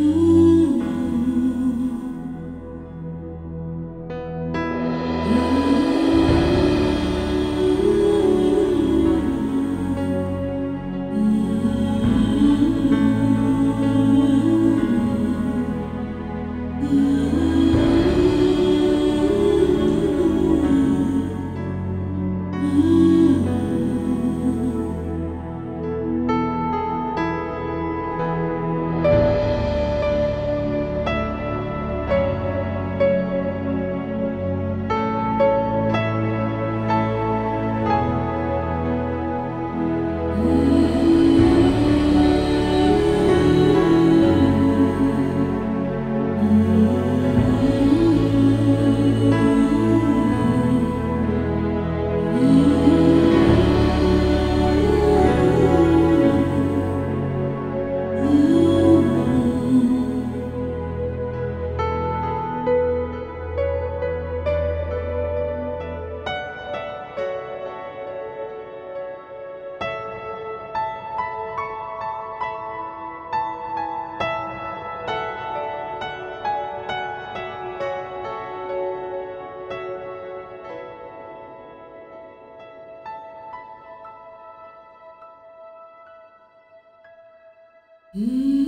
Mm-hmm. Hmm.